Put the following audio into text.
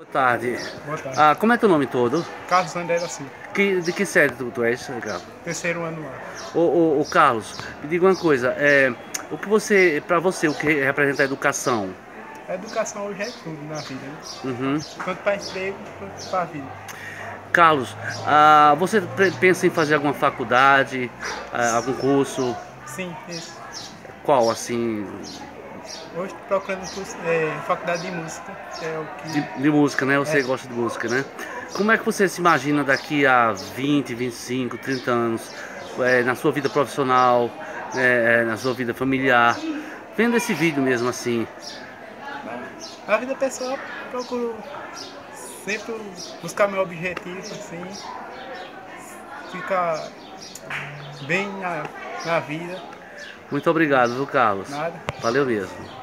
Boa tarde. Boa tarde. Ah, como é teu nome todo? Carlos André da Silva, Que, de que série tu, tu és, Carlos? terceiro ano lá. Ô, ô, ô, Carlos, me diga uma coisa, é, o que você, pra você, o que representa a educação? A educação hoje é tudo na vida, né? Uhum. Tanto para emprego quanto para a vida. Carlos, ah, você pensa em fazer alguma faculdade, ah, algum curso? Sim, isso. Qual, assim, Hoje estou procurando é, faculdade de música, que é o que. de, de música, né? Você É. gosta de música, né? Como é que você se imagina daqui a 20, 25, 30 anos, é, na sua vida profissional, é, é, na sua vida familiar? Vendo esse vídeo mesmo assim, Na vida pessoal, procuro sempre buscar meu objetivo, assim, ficar bem na, na vida, muito obrigado, viu, Carlos? nada. Valeu mesmo.